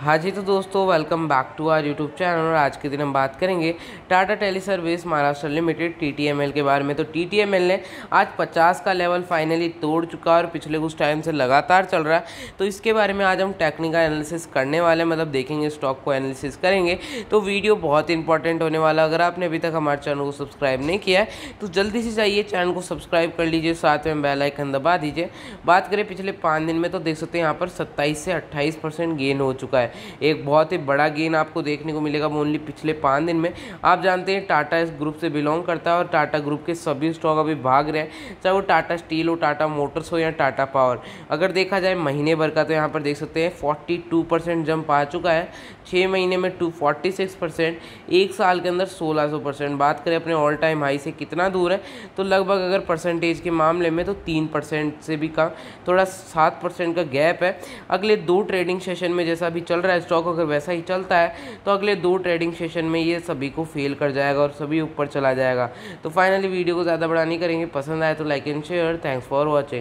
हाँ जी तो दोस्तों welcome back to our YouTube channel और आज के दिन हम बात करेंगे Tata tele service Maharashtra limited TTML के बारे में। तो टीटीएमएल ने आज 50 का लेवल फाइनली तोड़ चुका और पिछले कुछ टाइम से लगातार चल रहा है। तो इसके बारे में आज हम टेक्निकल एनालिसिस करने वाले हैं। मतलब देखेंगे स्टॉक को एनालिसिस करेंगे। तो वीडियो बहुत इंपॉर्टेंट होने वाला अगर आपने अभी तक हमारे चैनल को सब्सक्राइब नहीं किया है तो जल्दी से जाइए चैनल को सब्सक्राइब कर लीजिए, साथ में बेल आइकन दबा दीजिए। बात करें, पिछले पाँच दिन में तो देख सकते हैं, यहाँ पर सत्ताईस से अट्ठाईस गेन हो चुका है। एक बहुत ही बड़ा गेन आपको देखने को मिलेगा ओनली पिछले पाँच दिन में। आप जानते हैं टाटा इस ग्रुप से बिलोंग करता है और टाटा ग्रुप के सभी स्टॉक अभी भाग रहे हैं। चाहे वो टाटा स्टील हो टाटा मोटर्स हो या टाटा पावर अगर देखा जाए महीने भर का तो यहाँ पर देख सकते हैं फोर्टी जंप आ चुका है। छः महीने में टू फोर्टी एक साल के अंदर सोलह बात करें अपने ऑल टाइम हाई से कितना दूर है तो लगभग अगर परसेंटेज के मामले में तो तीन परसेंट से भी कम। थोड़ा सात परसेंट का गैप है। अगले दो ट्रेडिंग सेशन में जैसा अभी चल रहा है स्टॉक अगर वैसा ही चलता है तो अगले दो ट्रेडिंग सेशन में ये सभी को फेल कर जाएगा और सभी ऊपर चला जाएगा। तो फाइनली वीडियो को ज़्यादा बड़ा नहीं करेंगे, पसंद आए तो like and share thanks for watching